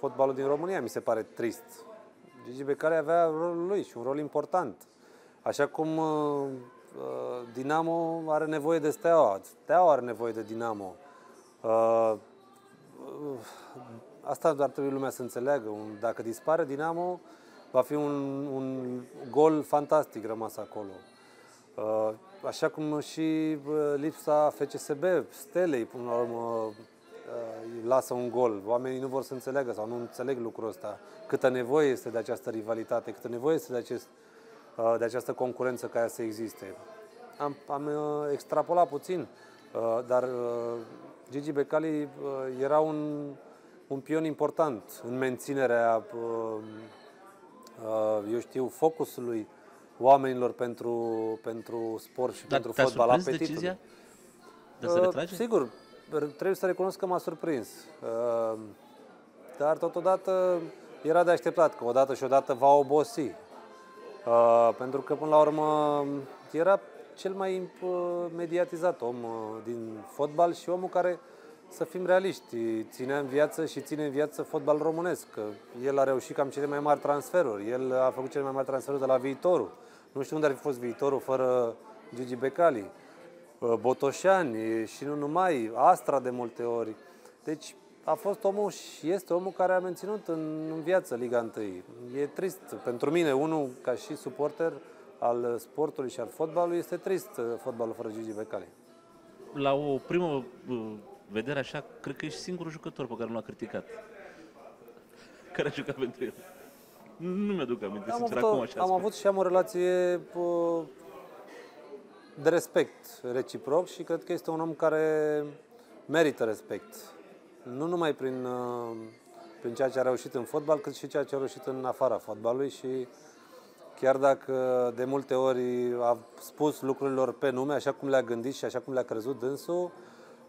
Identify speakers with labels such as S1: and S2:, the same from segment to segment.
S1: fotbalul din România, mi se pare trist. Gigi Becali avea rolul lui și un rol important. Așa cum uh, uh, Dinamo are nevoie de Steaua, Steaua are nevoie de Dinamo. Uh, uh, asta ar trebui lumea să înțeleagă. Un, dacă dispare Dinamo, va fi un, un gol fantastic rămas acolo. Uh, așa cum și uh, lipsa FCSB, Stelei, până la urmă, uh, lasă un gol. Oamenii nu vor să înțeleagă sau nu înțeleg lucrul ăsta. Câtă nevoie este de această rivalitate, câtă nevoie este de, acest, uh, de această concurență care să existe. Am, am uh, extrapolat puțin, uh, dar uh, Gigi Becali uh, era un, un pion important în menținerea, uh, uh, eu știu, focusului oamenilor pentru, pentru sport și
S2: Dar
S1: pentru
S2: te-a
S1: fotbal,
S2: surprins
S1: apetitului.
S2: decizia de a se
S1: Uh,
S2: retrage?
S1: Sigur, r- trebuie să recunosc că m-a surprins. Uh, Dar totodată era de așteptat că odată și odată va obosi. Uh, Pentru că, până la urmă, era cel mai uh, mediatizat om uh, din fotbal și omul care, să fim realiști, ținea în viață și ține în viață fotbal românesc. Că El a reușit cam cele mai mari transferuri. El a făcut cele mai mari transferuri de la viitorul. Nu știu unde ar fi fost viitorul fără Gigi Becali. Uh, Botoșani și nu numai, Astra de multe ori. Deci a fost omul și este omul care a menținut în, în viață Liga 1. E trist. Pentru mine, unul ca și suporter al sportului și al fotbalului, este trist uh, fotbalul fără Gigi Becali.
S2: La o primă uh, vedere așa, cred că ești singurul jucător pe care nu l-a criticat. Care a jucat pentru el. Nu mi-aduc aminte,
S1: Am
S2: sincer,
S1: avut,
S2: acum
S1: o,
S2: așa.
S1: am
S2: spun.
S1: avut și am o relație uh, de respect reciproc și cred că este un om care merită respect. Nu numai prin, uh, prin ceea ce a reușit în fotbal, cât și ceea ce a reușit în afara fotbalului și chiar dacă de multe ori a spus lucrurilor pe nume, așa cum le-a gândit și așa cum le-a crezut dânsul,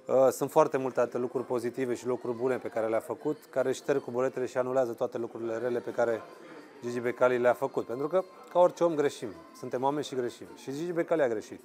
S1: uh, sunt foarte multe alte lucruri pozitive și lucruri bune pe care le-a făcut, care șterg cu buletele și anulează toate lucrurile rele pe care Gigi Becali le-a făcut. Pentru că, ca orice om, greșim. Suntem oameni și greșim. Și Gigi Becali a greșit.